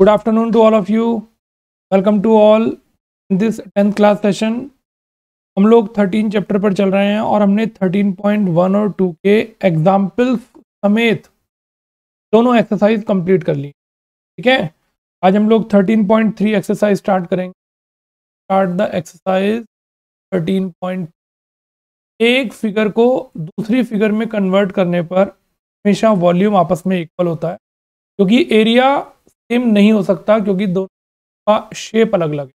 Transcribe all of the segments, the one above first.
Good afternoon to all of you. Welcome to all in this 10th class session. हम लोग 13 chapter पर चल रहे हैं और हमने 13.1 और 2 के एग्जाम्पल्स समेत दोनों एक्सरसाइज कंप्लीट कर ली ठीक है आज हम लोग 13.3 एक्सरसाइज स्टार्ट करेंगे स्टार्ट द एक्सरसाइज 13. एक फिगर को दूसरी फिगर में कन्वर्ट करने पर हमेशा वॉल्यूम आपस में इक्वल होता है, क्योंकि एरिया सेम नहीं हो सकता क्योंकि दोनों का शेप अलग अलग है।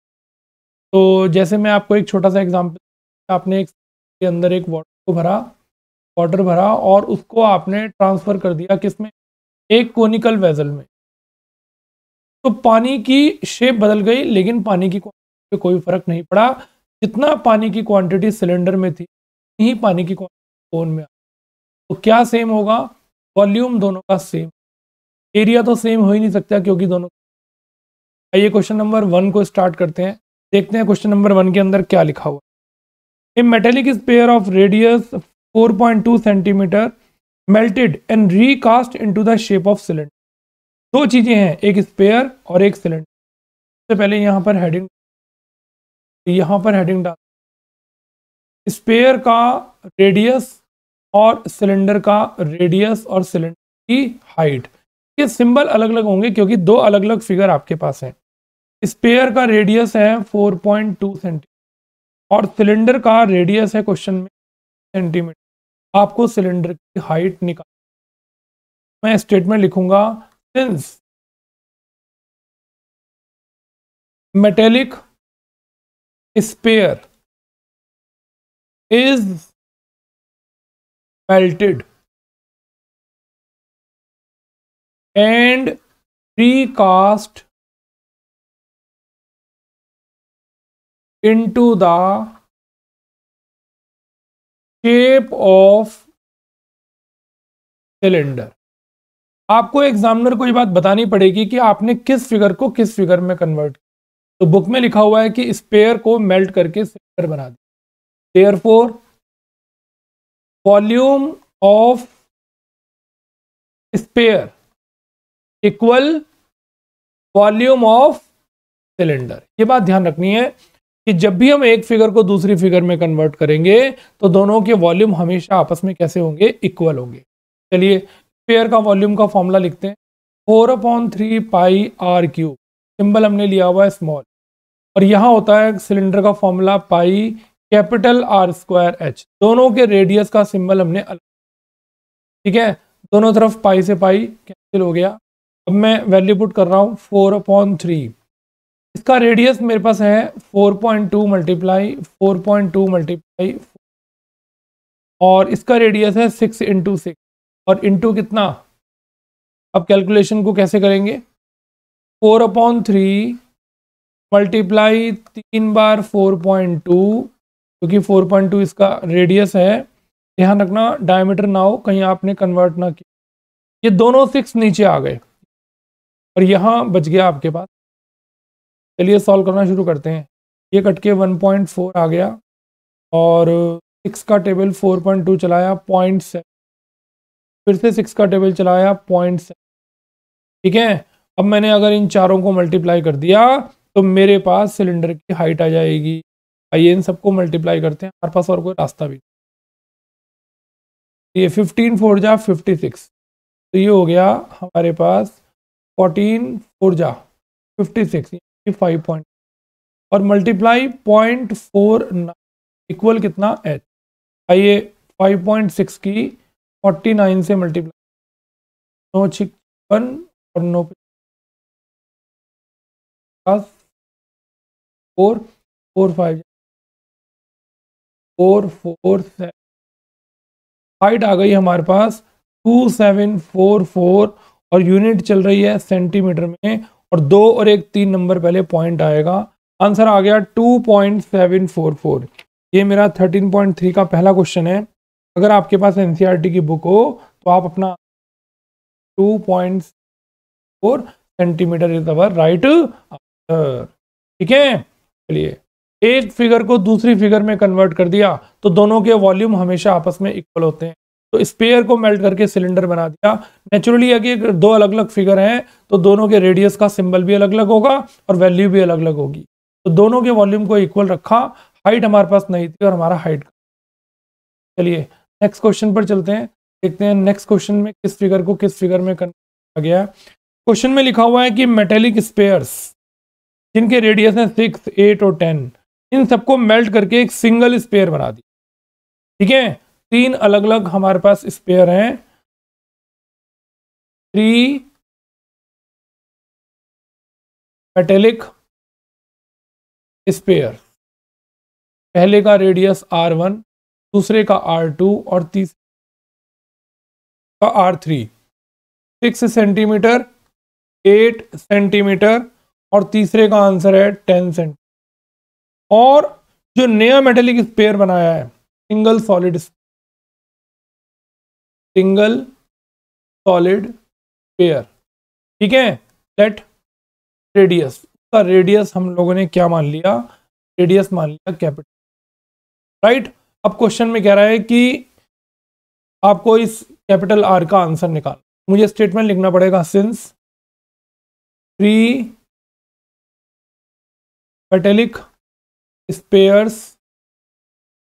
तो जैसे मैं आपको एक छोटा सा एग्जांपल आपने एक के अंदर एक वाटर को भरा वाटर भरा और उसको आपने ट्रांसफ़र कर दिया किसमें एक कोनिकल वेजल में। तो पानी की शेप बदल गई, लेकिन पानी की क्वान्टिटी क्वांटिटी कोई फ़र्क नहीं पड़ा। जितना पानी की क्वांटिटी सिलेंडर में थी ही पानी की क्वांटिटी कोन में आ तो क्या सेम होगा? वॉल्यूम दोनों का सेम एरिया तो सेम हो ही नहीं सकता क्योंकि दोनों आइए क्वेश्चन नंबर वन को स्टार्ट करते हैं। देखते हैं क्वेश्चन नंबर वन के अंदर क्या लिखा हुआ a metallic sphere of radius 4.2 centimetre melted and recast into the shape of cylinder दो चीज़ें हैं, एक स्पेयर और एक सिलेंडर सबसे पहले यहाँ पर हेडिंग यहाँ पर हेडिंग डाल। स्पेयर का रेडियस और सिलेंडर का रेडियस और सिलेंडर की हाइट ये सिंबल अलग अलग होंगे क्योंकि दो अलग अलग फिगर आपके पास हैं। स्पेयर का रेडियस है 4.2 सेंटीमीटर और सिलेंडर का रेडियस है क्वेश्चन में सेंटीमीटर। आपको सिलेंडर की हाइट निकाल मैं स्टेटमेंट लिखूँगा। Since metallic sphere is melted and recast into the shape of cylinder आपको एग्जामिनर को ये बात बतानी पड़ेगी कि आपने किस फिगर को किस फिगर में कन्वर्ट किया। तो बुक में लिखा हुआ है कि स्पेयर को मेल्ट करके सिलेंडर बना दिया। Therefore volume of sphere equal volume of cylinder. ये बात ध्यान रखनी है कि जब भी हम एक फिगर को दूसरी फिगर में कन्वर्ट करेंगे तो दोनों के वॉल्यूम हमेशा आपस में कैसे होंगे? इक्वल होंगे। चलिए स्पेयर का वॉल्यूम का फॉर्मूला लिखते हैं। Four upon three pi r cube. Symbol हमने लिया हुआ है स्मॉल। और यहाँ होता है सिलेंडर का formula pi capital r square h. दोनों के रेडियस का सिंबल हमने अलग ठीक है? दोनों तरफ़ पाई से पाई कैंसिल हो गया। अब मैं वैल्यू पुट कर रहा हूँ फोर अपॉन थ्री इसका रेडियस मेरे पास है four point two multiply four point two multiply और इसका रेडियस है सिक्स इंटू सिक्स और इंटू कितना? अब कैलकुलेशन को कैसे करेंगे? फोर अपॉन थ्री मल्टीप्लाई तीन बार फोर पॉइंट टू क्योंकि 4.2 इसका रेडियस है। ध्यान रखना डायमीटर ना हो, कहीं आपने कन्वर्ट ना किया। ये दोनों सिक्स नीचे आ गए। और यहाँ बच गया आपके पास। चलिए सॉल्व करना शुरू करते हैं। ये कट के 1.4 आ गया और सिक्स का टेबल 4.2 चलाया पॉइंट सेवन फिर से सिक्स का टेबल चलाया पॉइंट सेवन ठीक है? अब मैंने अगर इन चारों को मल्टीप्लाई कर दिया तो मेरे पास सिलेंडर की हाइट आ जाएगी। आइए इन सबको मल्टीप्लाई करते हैं। हमारे पास और कोई रास्ता भी ये फिफ्टीन फोर जा फिफ्टी सिक्स तो ये हो गया हमारे पास फोर्टीन फोर जा फिफ्टी सिक्स फाइव पॉइंट और multiply point four nine equal कितना एच आइए फाइव पॉइंट सिक्स की फोर्टी नाइन से मल्टीप्लाई नौ छिकन और नौ four four five four four seven height आ गई हमारे पास टू सेवन फोर फोर और यूनिट चल रही है सेंटीमीटर में और दो और एक तीन नंबर पहले पॉइंट आएगा। आंसर आ गया two point seven four four ये मेरा थर्टीन पॉइंट थ्री का पहला क्वेश्चन है। अगर आपके पास एन e की बुक हो तो आप अपना two point four centimetre is our right answer ठीक है? चलिए। एक फिगर को दूसरी फिगर में कन्वर्ट कर दिया तो दोनों के वॉल्यूम हमेशा आपस में इक्वल होते हैं। तो स्पेयर को मेल्ट करके सिलेंडर बना दिया। नेचुरली अगर दो अलग अलग फिगर हैं तो दोनों के रेडियस का सिंबल भी अलग अलग होगा और वैल्यू भी अलग अलग होगी। तो दोनों के वॉल्यूम को इक्वल रखा। हाइट हमारे पास नहीं थी और हमारा हाइट चलिए नेक्स्ट क्वेश्चन पर चलते हैं। देखते हैं नेक्स्ट क्वेश्चन में किस फिगर को किस फिगर में करना गया है। क्वेश्चन में लिखा हुआ है कि मेटेलिक स्पेयर्स जिनके रेडियस हैं सिक्स एट और टेन इन सबको मेल्ट करके एक सिंगल स्पेयर बना दी ठीक है? तीन अलग अलग हमारे पास स्पेयर हैं। थ्री मेटेलिक स्पेयर पहले का रेडियस आर वन दूसरे का आर टू और तीसरे का r three six centimetre eight centimetre और तीसरे का आंसर है टेन सेंटीमीटर और जो नया मेटेलिक स्पेयर बनाया है single solid single solid sphere ठीक है? लेट रेडियस का रेडियस हम लोगों ने क्या मान लिया? रेडियस मान लिया कैपिटल राइट अब क्वेश्चन में कह रहा है कि आपको इस कैपिटल आर का आंसर निकाल मुझे स्टेटमेंट लिखना पड़ेगा since three metallic spheres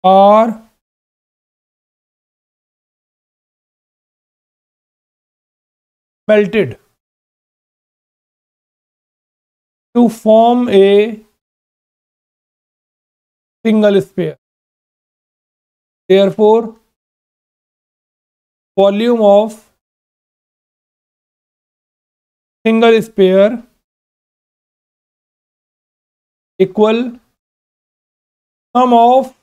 are melted to form a single sphere. Therefore, volume of single sphere equal sum of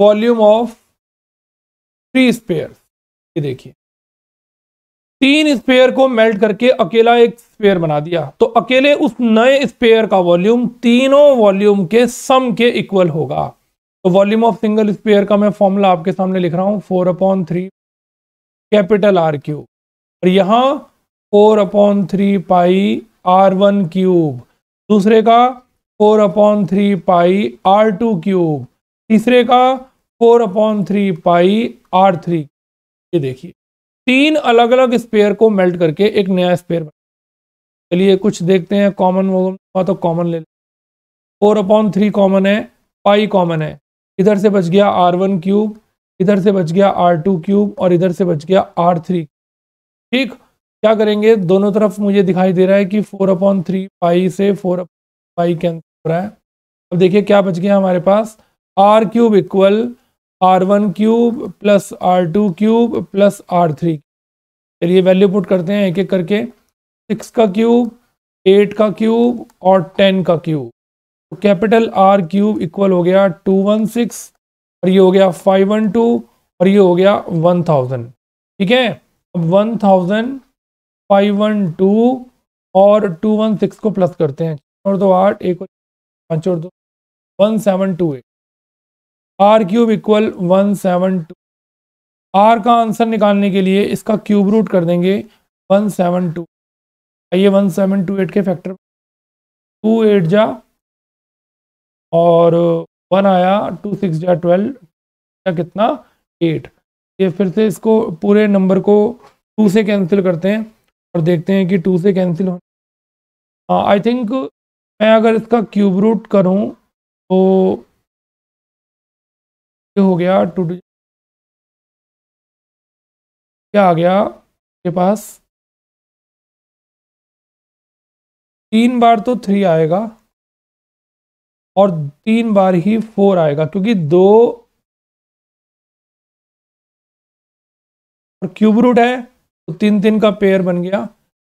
volume of three sphere ये देखिए तीन स्पेयर को मेल्ट करके अकेला एक स्पेयर बना दिया। तो अकेले उस नए स्पेयर का वॉल्यूम तीनों वॉल्यूम के सम के इक्वल होगा। तो वॉल्यूम ऑफ़ सिंगल स्पेयर का मैं फॉर्मूला आपके सामने लिख रहा हूँ four upon three capital r cube और यहाँ four upon three pi r one cube दूसरे का four upon three pi r two cube तीसरे का four upon three pi r three ये देखिए। तीन अलग अलग स्पेयर को मेल्ट करके एक नया स्पेयर चलिए कुछ देखते हैं कॉमन होगा तो कॉमन ले फोर अपॉन थ्री कॉमन है पाई कॉमन है। इधर से बच गया आर वन क्यूब इधर से बच गया आर टू क्यूब और इधर से बच गया आर थ्री ठीक, क्या करेंगे? दोनों तरफ़ मुझे दिखाई दे रहा है कि फोर अपॉन थ्री पाई से फोर पाई कैंसिल हो रहा है। अब देखिए क्या बच गया हमारे पास। R cube equal r one cube plus r two cube plus r three चलिए वैल्यू पुट करते हैं एक एक करके। सिक्स का क्यूब एट का क्यूब और टेन का क्यूब तो कैपिटल आर क्यूब इक्वल हो गया टू वन सिक्स और ये हो गया फाइव वन टू और ये हो गया वन थाउज़ेंड ठीक है? अब one thousand five one two और टू वन सिक्स को प्लस करते हैं। और दो आठ, एक और पाँच और दो। One seven two eight r cube equal one seven two r का आंसर निकालने के लिए इसका क्यूब रूट कर देंगे वन सेवन टू आइए वन सेवन टू एट के फैक्टर टू एट जा और वन आया टू सिक्स जा ट्वेल्व या कितना? एट ये फिर से इसको पूरे नंबर को टू से कैंसिल करते हैं और देखते हैं कि टू से कैंसिल हो आई थिंक मैं अगर इसका क्यूब रूट करूँ तो ये हो गया टू टू क्या आ गया के पास? तीन बार तो थ्री आएगा और तीन बार ही फोर आएगा, क्योंकि दो और क्यूब रूट है तो तीन तीन का पेयर बन गया।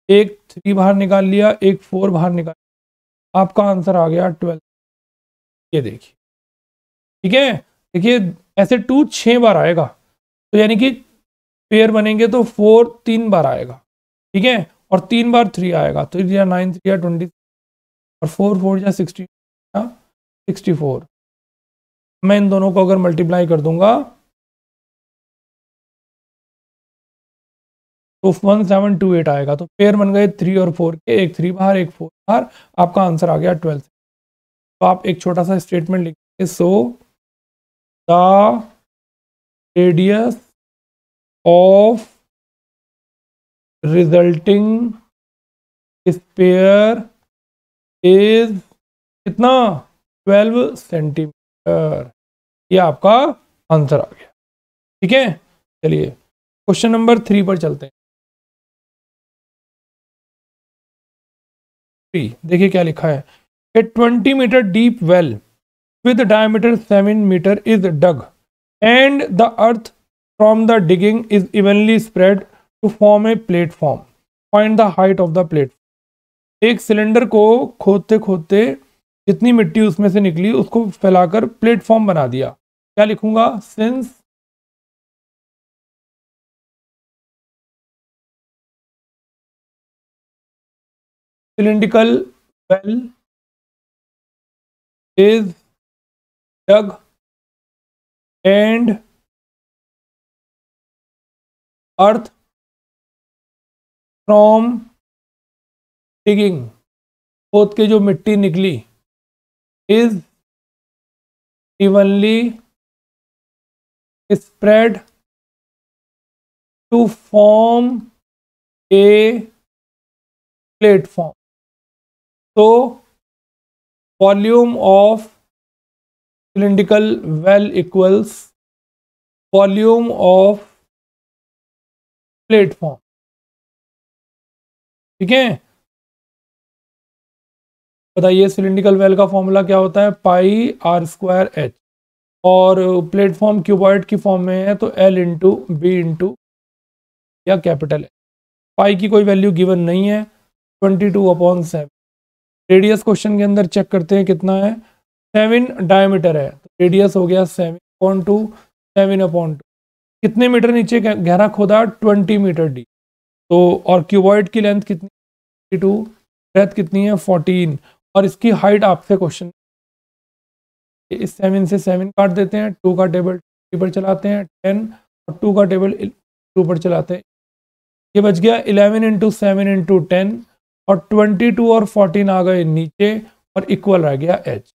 एक थ्री बाहर निकाल लिया, एक फोर बाहर निकाल आपका आंसर आ गया ट्वेल्व ये देखिए। ठीक है? देखिए, ऐसे टू छः बार आएगा तो यानी कि पेयर बनेंगे तो फोर तीन बार आएगा, ठीक है? और तीन बार थ्री आएगा तो या नाइन थ्री या ट्वेंटी और फोर फोर या सिक्सटी या सिक्सटी फोर मैं इन दोनों को अगर मल्टीप्लाई कर दूँगा तो वन सेवन टू एट आएगा तो पेयर बन गए थ्री और फोर के, एक थ्री बाहर एक फोर बाहर आपका आंसर आ गया ट्वेल्थ तो आप एक छोटा सा स्टेटमेंट लिखिए so the radius of resulting sphere is कितना? 12 सेंटीमीटर। ये आपका आंसर आ गया। ठीक है? चलिए, क्वेश्चन नंबर थ्री पर चलते हैं। थ्री, देखिए क्या लिखा है। A 20 metre deep well with diameter 7 metre is dug and the earth from the digging is evenly spread to form a platform find the height of the platform एक cylinder को खोदते खोदते जितनी मिट्टी उसमें से निकली, उसको फैलाकर प्लेटफॉर्म बना दिया। क्या लिखूँगा? Since cylindrical well is dug and earth from digging. खोद के जो मिट्टी निकली is evenly spread to form a platform तो volume of cylindrical well equals volume of platform ठीक है? बताइए सिलिंड्रिकल वेल का फॉर्मूला क्या होता है? पाई आर स्क्वायर एच और प्लेटफॉर्म क्यूबॉइड की फॉर्म में है तो एल इंटू बी इंटू या कैपिटल है पाई की कोई वैल्यू गिवन नहीं है twenty two upon seven radius question के अंदर चेक करते हैं कितना है? सेवन डायमीटर है। तो रेडियस हो गया seven upon two seven upon two कितने मीटर नीचे गहरा खोदा? ट्वेंटी मीटर डी तो और क्यूबॉइड की लेंथ कितनी? टू ब्रेथ कितनी है? फोर्टीन और इसकी हाइट आपसे क्वेश्चन इस सेवन से सेवन काट देते हैं। टू का टेबल टू पर चलाते हैं। टेन और टू का टेबल टू पर चलाते हैं। ये बच गया eleven into seven into ten और ट्वेंटी टू और फोर्टीन आ गए नीचे और इक्वल रह गया एच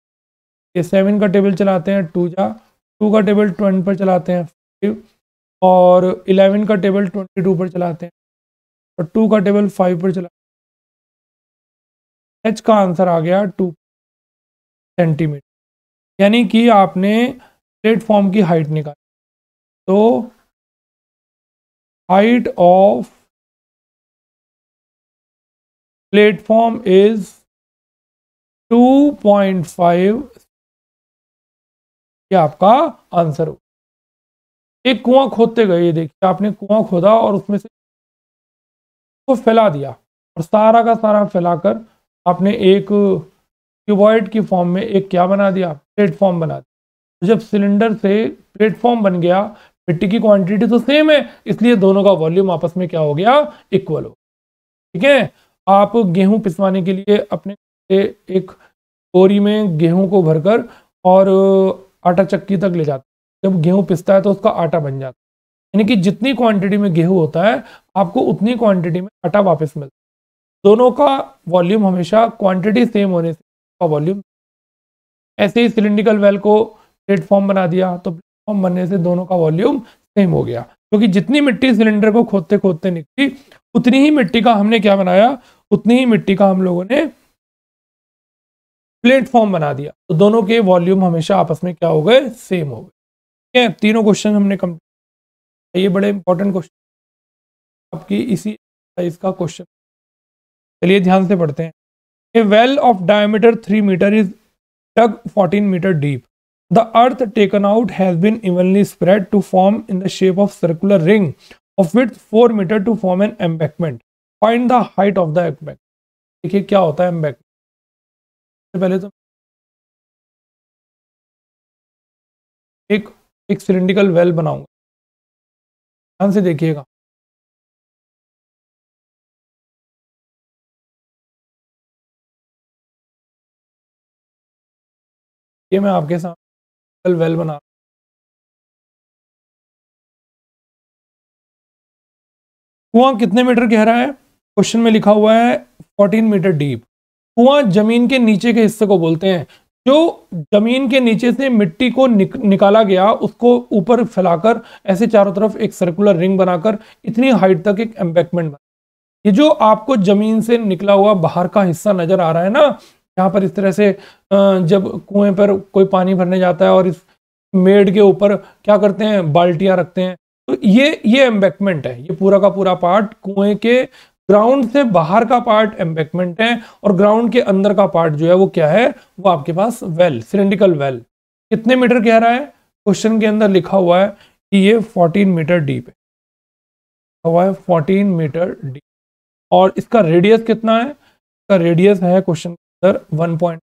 ये सेवन का टेबल चलाते हैं, टू जा, टू का टेबल ट्वेंटी पर चलाते हैं, फाइव, और इलेवन का टेबल ट्वेंटी टू पर चलाते हैं, और टू का टेबल फाइव पर चला, एच का आंसर आ गया टू सेंटीमीटर, यानी कि आपने प्लेटफॉर्म की हाइट निकाली। तो हाइट ऑफ़ प्लेटफॉर्म इज़ 2.5 ये आपका आंसर हो। एक कुआँ खोदते गए, ये देखिए, आपने कुआँ खोदा और उसमें से को फैला दिया और सारा का सारा फैलाकर आपने एक क्यूबॉइड की फॉर्म में एक क्या बना दिया? प्लेटफॉर्म बना दिया। तो जब सिलेंडर से प्लेटफॉर्म बन गया, मिट्टी की क्वांटिटी तो सेम है, इसलिए दोनों का वॉल्यूम आपस में क्या हो गया? इक्वल हो ठीक है? आप गेहूँ पिसवाने के लिए अपने एक बोरी में गेहूँ को भरकर और आटा चक्की तक ले जाते जब गेहूँ पिसता है तो उसका आटा बन जाता है। यानी कि जितनी क्वांटिटी में गेहूँ होता है, आपको उतनी क्वांटिटी में आटा वापस मिलता है। दोनों का वॉल्यूम हमेशा क्वांटिटी सेम होने से वॉल्यूम ऐसे ही सिलिंड्रिकल वेल को प्लेटफॉर्म बना दिया तो प्लेटफॉर्म बनने से दोनों का वॉल्यूम सेम हो गया। क्योंकि तो जितनी मिट्टी सिलेंडर को खोदते खोदते निकली, उतनी ही मिट्टी का हमने क्या बनाया? उतनी ही मिट्टी का हम लोगों ने प्लेटफॉर्म बना दिया। तो दोनों के वॉल्यूम हमेशा आपस में क्या हो गए? सेम हो गए। ठीक है? तीनों क्वेश्चन हमने कंप्लीट ये बड़े इंपॉर्टेंट क्वेश्चन आपकी इसी साइज़ का क्वेश्चन चलिए ध्यान से पढ़ते हैं। A well of diameter three metre is dug fourteen metre deep the earth taken out has been evenly spread to form in the shape of circular ring of width four metre to form an embankment find the height of the embankment देखिए क्या होता है embankment पहले तो एक एक cylindrical well बनाऊँगा। ध्यान से देखिएगा। ये मैं आपके साथ वेल बना कुआँ कितने मीटर गहरा है? क्वेश्चन में लिखा हुआ है 14 मीटर डीप कुआँ ज़मीन के नीचे के हिस्से को बोलते हैं। जो ज़मीन के नीचे से मिट्टी को निक, निकाला गया उसको ऊपर फैलाकर ऐसे चारों तरफ़ एक सर्कुलर रिंग बनाकर इतनी हाइट तक एक एम्बैकमेंट बना। ये जो आपको ज़मीन से निकला हुआ बाहर का हिस्सा नज़र आ रहा है ना यहाँ पर इस तरह से जब कुएँ पर कोई पानी भरने जाता है और इस मेड के ऊपर क्या करते हैं? बाल्टियाँ रखते हैं। तो ये ये एम्बैकमेंट है। ये पूरा का पूरा पार्ट कुएँ के ग्राउंड से बाहर का पार्ट एम्बेकमेंट है और ग्राउंड के अंदर का पार्ट जो है वो क्या है? वो आपके पास वेल सिलेंडिकल वेल कितने मीटर कह रहा है? क्वेश्चन के अंदर लिखा हुआ है कि ये 14 मीटर डीप है। हुआ है 14 मीटर डीप और इसका रेडियस कितना है? इसका रेडियस है क्वेश्चन के अंदर वन पॉइंट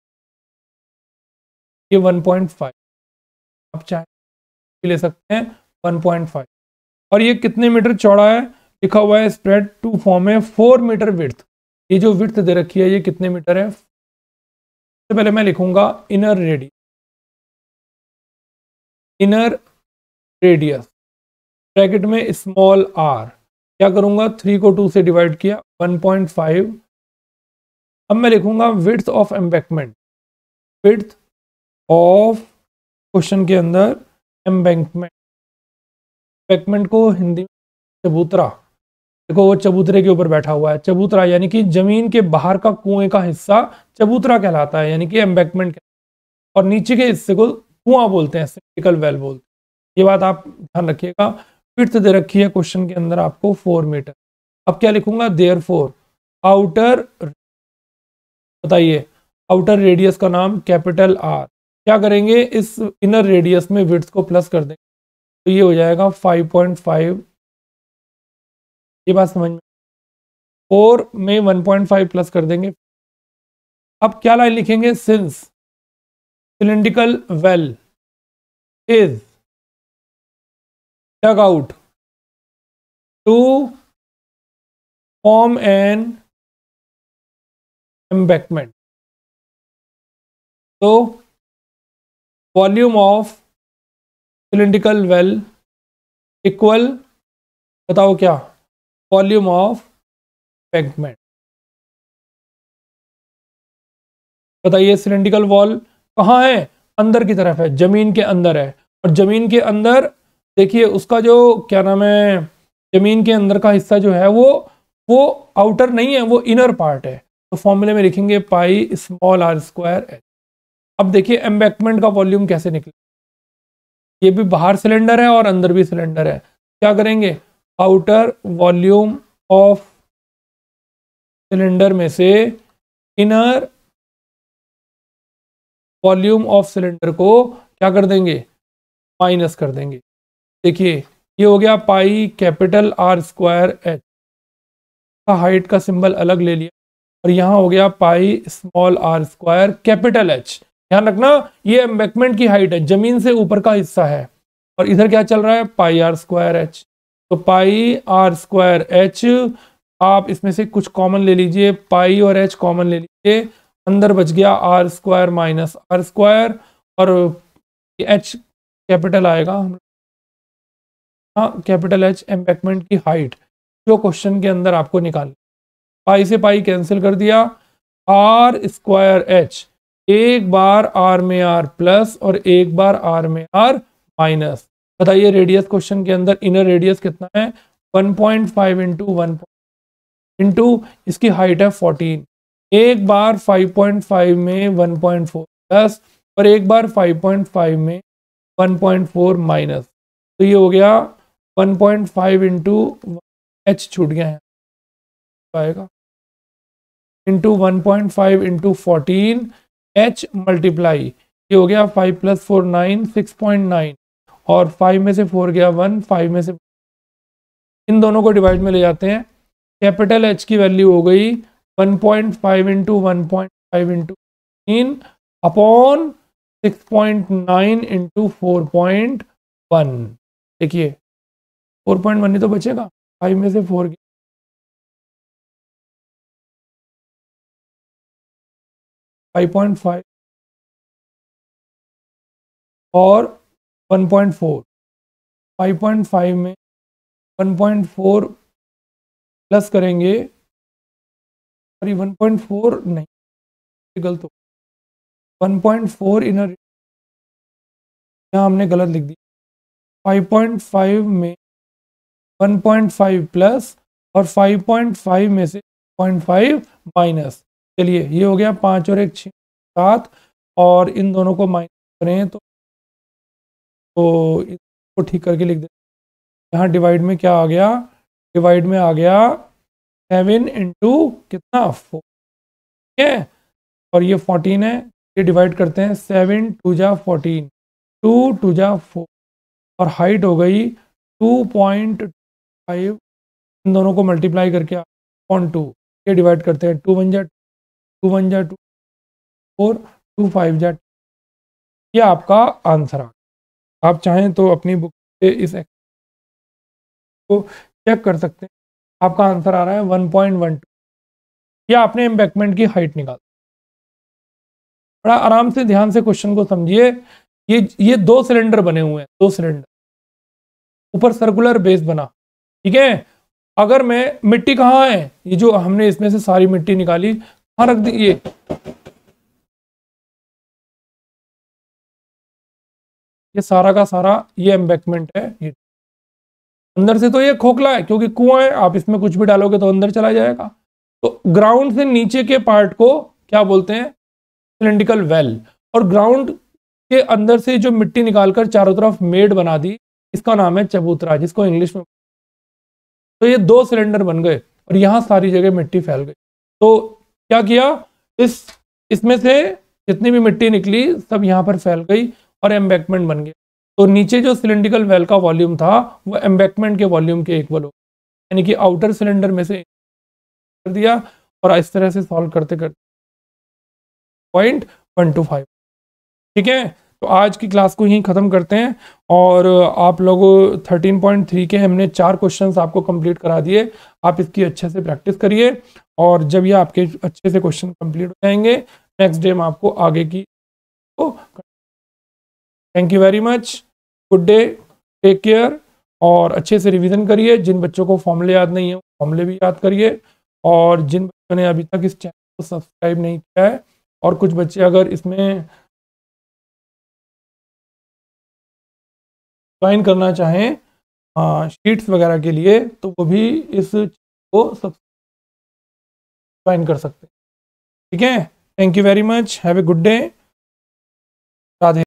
ये वन पॉइंट फाइव आप चाहे ले सकते हैं वन पॉइंट फाइव और ये कितने मीटर चौड़ा है? लिखा हुआ है स्प्रेड टू फॉर्म है फोर मीटर विर्थ ये जो विर्थ दे रखी है, ये कितने मीटर है? सबसे पहले मैं लिखूँगा inner radius inner radius bracket में स्मॉल आर क्या करूँगा? थ्री को टू से डिवाइड किया वन पॉइंट फाइव अब मैं लिखूँगा width of embankment width of question के अंदर एम्बैंकमेंट एम्बैकमेंट को हिंदी में चबूतरा देखो, वो चबूतरे के ऊपर बैठा हुआ है। चबूतरा, यानी कि ज़मीन के बाहर का कुएँ का हिस्सा चबूतरा कहलाता है, यानी कि एम्बैकमेंट और नीचे के हिस्से को कुआँ बोलते हैं सिंडिकल वेल बोलते हैं। ये बात आप ध्यान रखिएगा। फिर दे रखी है क्वेश्चन के अंदर आपको फोर मीटर अब क्या लिखूँगा? देयर फोर आउटर बताइए। आउटर रेडियस का नाम कैपिटल आर क्या करेंगे? इस इनर रेडियस में विड्थ को प्लस कर देंगे। तो ये हो जाएगा 5.5 ये बात समझ में फोर में वन पॉइंट फाइव प्लस कर देंगे। अब क्या लाइन लिखेंगे? Since cylindrical well is dug out to form an embankment तो volume of cylindrical well equal बताओ क्या? वॉल्यूम ऑफ़ एम्बैंकमेंट बताइए सिलेंड्रिकल वॉल कहाँ है? अंदर की तरफ़ है, ज़मीन के अंदर है। और ज़मीन के अंदर, देखिए, उसका जो, क्या नाम है, ज़मीन के अंदर का हिस्सा जो है वो वो आउटर नहीं है, वो इनर पार्ट है। तो फॉर्मूले में लिखेंगे pi small R square H अब देखिए एम्बैकमेंट का वॉल्यूम कैसे निकले? ये भी बाहर सिलेंडर है और अंदर भी सिलेंडर है। क्या करेंगे? आउटर वॉल्यूम ऑफ़ सिलेंडर में से इनर वॉल्यूम ऑफ़ सिलेंडर को क्या कर देंगे? माइनस कर देंगे। देखिए, ये हो गया pi capital R square H का हाइट का सिंबल अलग ले लिया। और यहाँ हो गया pi small R square capital H ध्यान रखना, ये एम्बेकमेंट की हाइट है, ज़मीन से ऊपर का हिस्सा है। और इधर क्या चल रहा है? पाई आर स्क्वायर एच तो पाई आर स्क्वायर एच, आप इसमें से कुछ कॉमन ले लीजिए, पाई और एच कॉमन ले लीजिए, अंदर बच गया R square minus R square, और एच कैपिटल आएगा। हम कैपिटल एच एम्पैकमेंट की हाइट, जो क्वेश्चन के अंदर आपको निकाल। पाई से पाई कैंसिल कर दिया, आर स्क्वायर एच, एक बार आर में आर प्लस और एक बार आर में आर माइनस। बताइए रेडियस क्वेश्चन के अंदर इनर रेडियस कितना है? 1.5 point five into one into इसकी हाइट है 14 एक बार 5.5 में 1.4 प्लस और एक बार 5.5 में 1.4 माइनस तो ये हो गया one point five into H छूट गया है। आएगा। Into one point five into fourteen H multiply ये हो गया five plus four nine six point nine और फाइव में से फोर गया वन फाइव में से इन दोनों को डिवाइड में ले जाते हैं। कैपिटल एच की वैल्यू हो गई one point five into one point five into in upon six point nine into four point one देखिए फोर पॉइंट वन ही तो बचेगा। फाइव में से फोर फाइव पॉइंट फाइव और one point four, five point five में one point four plus करेंगे sorry one point four नहीं गलत हो 1.4 इन यहाँ हमने गलत लिख दिया। 5.5 में 1.5 प्लस और 5.5 में से 0.5 माइनस चलिए, ये हो गया पाँच और एक छः, सात और इन दोनों को माइनस करें तो तो इसको ठीक करके लिख दे। यहाँ डिवाइड में क्या आ गया? डिवाइड में आ गया सेवन इंटू कितना? फोर ठीक है? और ये फोर्टीन है। ये डिवाइड करते हैं। सेवन टू जा फोर्टीन टू टू जा फोर और हाइट हो गई टू पॉइंट फाइव इन दोनों को मल्टीप्लाई करके पॉइंट टू ये डिवाइड करते हैं। टू वन जा टू वन जा टू फोर टू फाइव जा ये आपका आंसर आ आप चाहें तो अपनी बुक से इस को चेक कर सकते हैं। आपका आंसर आ रहा है वन पॉइंट वन टू या आपने एम्बैकमेंट की हाइट निकाल। बड़ा आराम से ध्यान से क्वेश्चन को समझिए। ये ये दो सिलेंडर बने हुए हैं, दो सिलेंडर ऊपर सर्कुलर बेस बना। ठीक है? अगर मैं, मिट्टी कहाँ है? ये जो हमने इसमें से सारी मिट्टी निकाली, कहाँ रख दी? ये। ये सारा का सारा ये एम्बैकमेंट है, ये। अंदर से तो ये खोखला है, क्योंकि कुआँ है, आप इसमें कुछ भी डालोगे तो अंदर चला जाएगा। तो ग्राउंड से नीचे के पार्ट को क्या बोलते हैं? सिलेंड्रिकल वेल और ग्राउंड के अंदर से जो मिट्टी निकालकर चारों तरफ़ मेड बना दी, इसका नाम है चबूतरा, जिसको इंग्लिश में तो ये दो सिलेंडर बन गए, और यहाँ सारी जगह मिट्टी फैल गई। तो क्या किया? इस, इसमें से जितनी भी मिट्टी निकली, सब यहाँ पर फैल गई और एम्बैकमेंट बन गया। तो नीचे जो सिलेंड्रिकल वेल का वॉल्यूम था, वो एम्बैकमेंट के वॉल्यूम के इक्वल हो यानी कि आउटर सिलेंडर में से कर दिया और इस तरह से सॉल्व करते करते। पॉइंट वन टू फाइव ठीक है? तो आज की क्लास को यहीं ख़त्म करते हैं और आप लोगों 13.3 के हमने चार क्वेश्चंस आपको कंप्लीट करा दिए। आप इसकी अच्छे से प्रैक्टिस करिए और जब ये आपके अच्छे से क्वेश्चन कंप्लीट हो जाएँगे नेक्स्ट डे हम आपको आगे की thank you very much good day take care और अच्छे से रिवीजन करिए। जिन बच्चों को फॉर्मूले याद नहीं है फॉर्मूले भी याद करिए। और जिन बच्चों ने अभी तक इस चैनल को सब्सक्राइब नहीं किया है, और कुछ बच्चे अगर इसमें ज्वाइन करना चाहें शीट्स वगैरह के लिए तो वो भी इस को ज्वाइन कर सकते हैं। ठीक है? Thank you very much have a good day Radhe.